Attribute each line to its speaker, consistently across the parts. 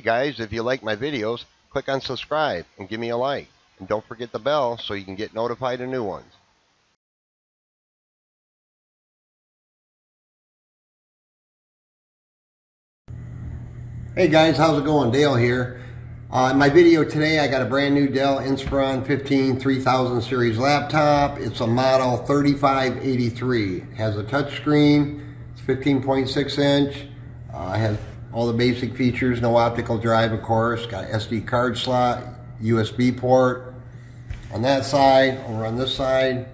Speaker 1: Hey guys, if you like my videos, click on subscribe and give me a like. And don't forget the bell so you can get notified of new ones.
Speaker 2: Hey guys, how's it going? Dale here. Uh, in my video today, I got a brand new Dell Inspiron 15 3000 series laptop. It's a model 3583. It has a touchscreen. It's 15.6 inch. Uh, has all the basic features, no optical drive, of course. Got SD card slot, USB port. On that side, over on this side,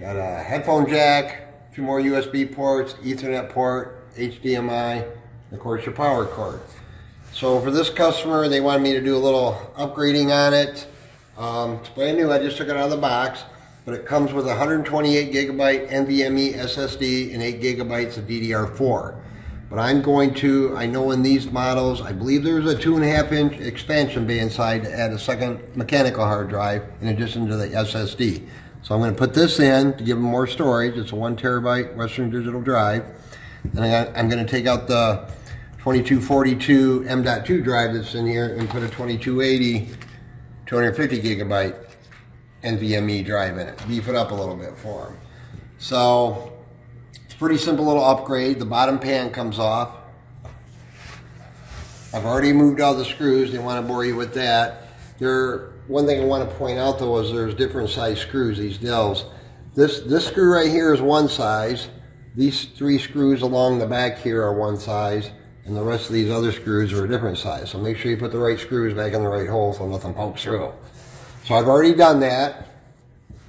Speaker 2: got a headphone jack, two more USB ports, Ethernet port, HDMI, of course your power cord. So for this customer, they wanted me to do a little upgrading on it. Um, it's brand new, I just took it out of the box but it comes with 128 gigabyte NVMe SSD and 8 gigabytes of DDR4. But I'm going to, I know in these models, I believe there's a two and a half inch expansion bay inside to add a second mechanical hard drive in addition to the SSD. So I'm going to put this in to give them more storage. It's a one terabyte Western Digital drive. And I'm going to take out the 2242 M.2 drive that's in here and put a 2280 250 gigabyte NVMe drive in it. Beef it up a little bit for them. So it's a pretty simple little upgrade. The bottom pan comes off. I've already moved all the screws. They want to bore you with that. There, one thing I want to point out though is there's different size screws, these Dells. This, this screw right here is one size. These three screws along the back here are one size and the rest of these other screws are a different size. So make sure you put the right screws back in the right hole so nothing pokes through. So I've already done that.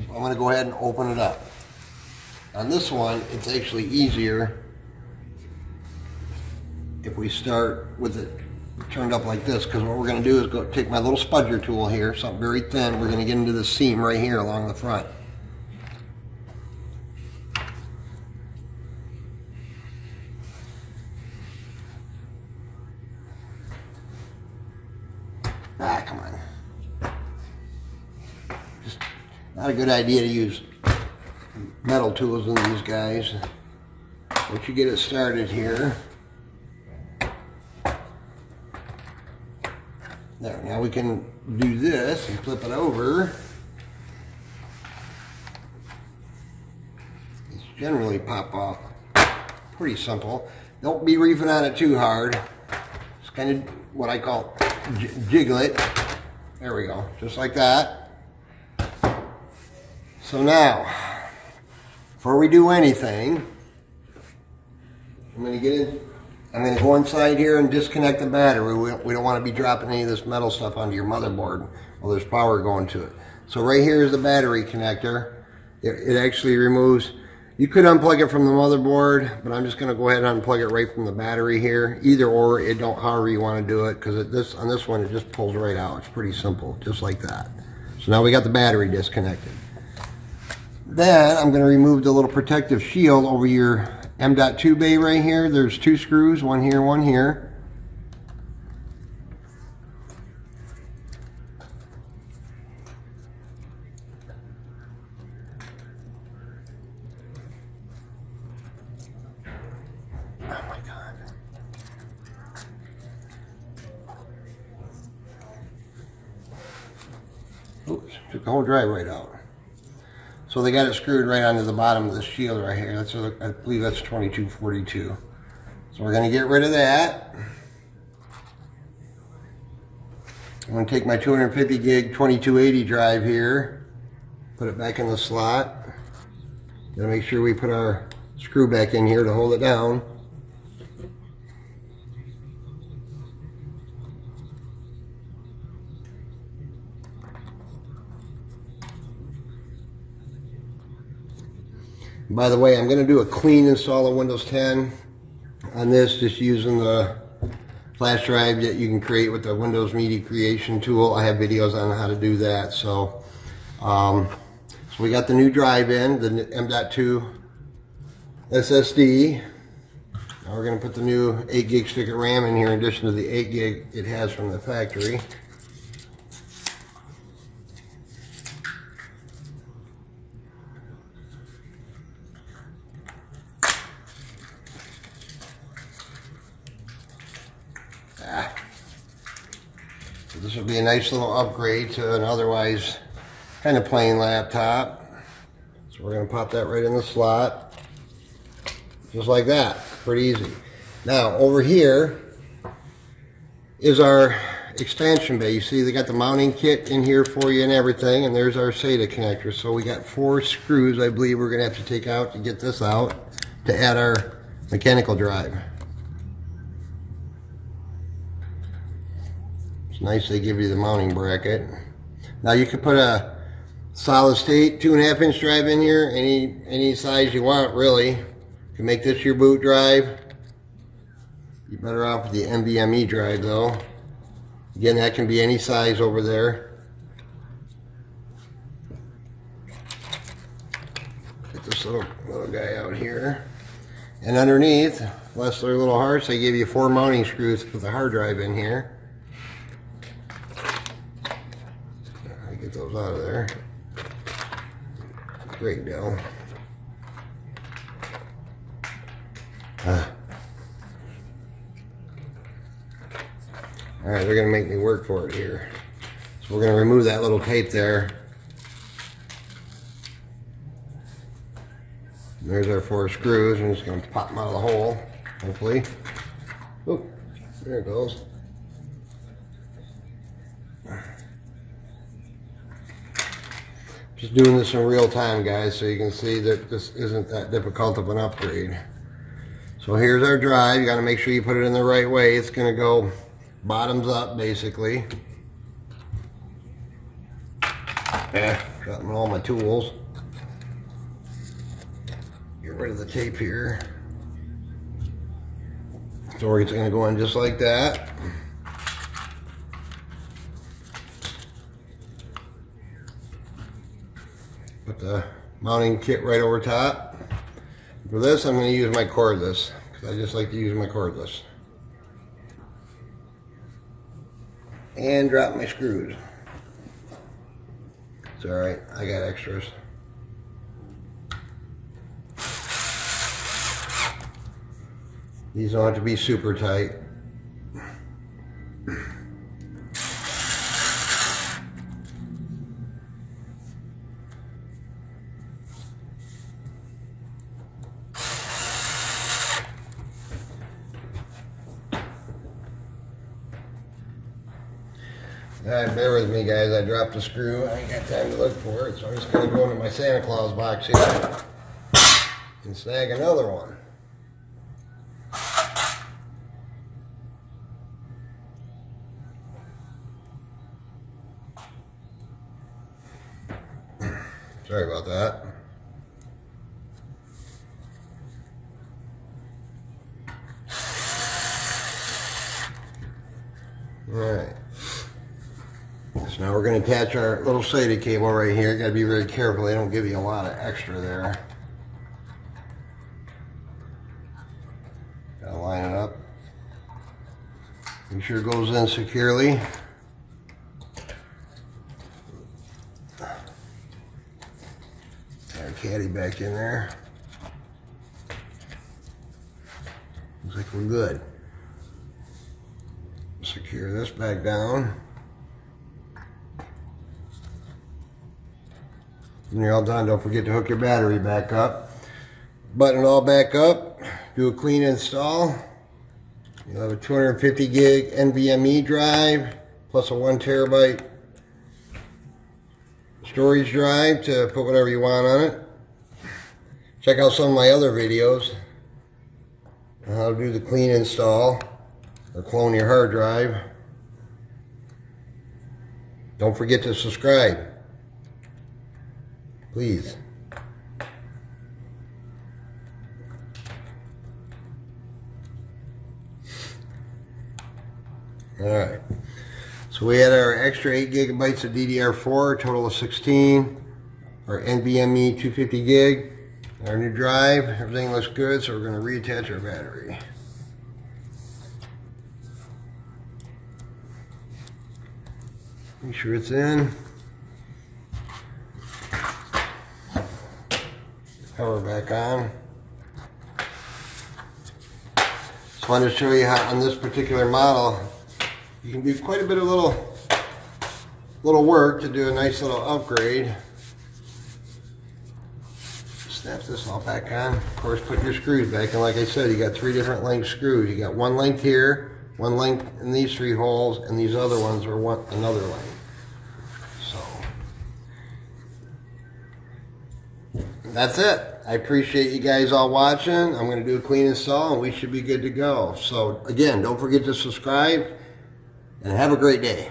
Speaker 2: I'm going to go ahead and open it up. On this one, it's actually easier if we start with it turned up like this because what we're going to do is go take my little spudger tool here, something very thin. We're going to get into the seam right here along the front. Ah, come on. Not a good idea to use metal tools in these guys. Once you get it started here, there, now we can do this and flip it over. It's generally pop off pretty simple. Don't be reefing on it too hard. It's kind of what I call jiggle it. There we go, just like that. So now, before we do anything, I'm going to get in, I'm going to go inside here and disconnect the battery. We, don't want to be dropping any of this metal stuff onto your motherboard while there's power going to it. So right here is the battery connector. It, it actually removes, you could unplug it from the motherboard, but I'm just going to go ahead and unplug it right from the battery here. Either or, it don't, however you want to do it, because this on this one, it just pulls right out. It's pretty simple, just like that. So now we got the battery disconnected. Then I'm going to remove the little protective shield over your M.2 bay right here. There's two screws, one here, one here. Oh. Oops, took the whole right out. So they got it screwed right onto the bottom of the shield right here. That's a, I believe that's 2242. So we're going to get rid of that. I'm going to take my 250 gig 2280 drive here, put it back in the slot. Got to make sure we put our screw back in here to hold it down. By the way, I'm going to do a clean install of Windows 10 on this, just using the flash drive that you can create with the Windows Media Creation tool. I have videos on how to do that. So, um, so we got the new drive in, the M.2 SSD. Now we're going to put the new 8 gig stick of RAM in here in addition to the 8 gig it has from the factory. This would be a nice little upgrade to an otherwise kind of plain laptop. So we're going to pop that right in the slot. Just like that. Pretty easy. Now, over here is our expansion bay. You see they got the mounting kit in here for you and everything. And there's our SATA connector. So we got four screws I believe we're going to have to take out to get this out to add our mechanical drive. Nice they give you the mounting bracket. Now you could put a solid state two and a half inch drive in here, any any size you want really. You can make this your boot drive. You're better off with the NVMe drive though. Again, that can be any size over there. Get this little, little guy out here. And underneath, less their little hearts, they give you four mounting screws with the hard drive in here. Those out of there. Great deal. Ah. All right, they're gonna make me work for it here. So we're gonna remove that little tape there. And there's our four screws. I'm just gonna pop them out of the hole, hopefully. Oh, there it goes. Just doing this in real time, guys, so you can see that this isn't that difficult of an upgrade. So here's our drive. You gotta make sure you put it in the right way. It's gonna go bottoms up, basically. Yeah, got all my tools. Get rid of the tape here. So it's gonna go in just like that. The mounting kit right over top. For this, I'm going to use my cordless, because I just like to use my cordless. And drop my screws. It's alright, I got extras. These don't have to be super tight. Alright, bear with me guys, I dropped a screw. I ain't got time to look for it, so I'm just gonna go into my Santa Claus box here and snag another one. Sorry about that. Alright. So now we're going to attach our little SATA cable right here. Got to be very careful. They don't give you a lot of extra there. Got to line it up. Make sure it goes in securely. Our caddy back in there. Looks like we're good. Secure this back down. When you're all done, don't forget to hook your battery back up. Button it all back up. Do a clean install. You'll have a 250 gig NVMe drive plus a one terabyte storage drive to put whatever you want on it. Check out some of my other videos on how to do the clean install or clone your hard drive. Don't forget to subscribe. Please. Alright. So we had our extra 8 gigabytes of DDR4, total of 16. Our NVMe 250 gig. Our new drive, everything looks good, so we're going to reattach our battery. Make sure it's in. Cover back on. Just wanted to show you how on this particular model you can do quite a bit of little little work to do a nice little upgrade. Snap this all back on. Of course, put your screws back. And like I said, you got three different length screws. You got one length here, one length in these three holes, and these other ones are one another length. So that's it. I appreciate you guys all watching. I'm going to do a clean install, and we should be good to go. So again, don't forget to subscribe, and have a great day.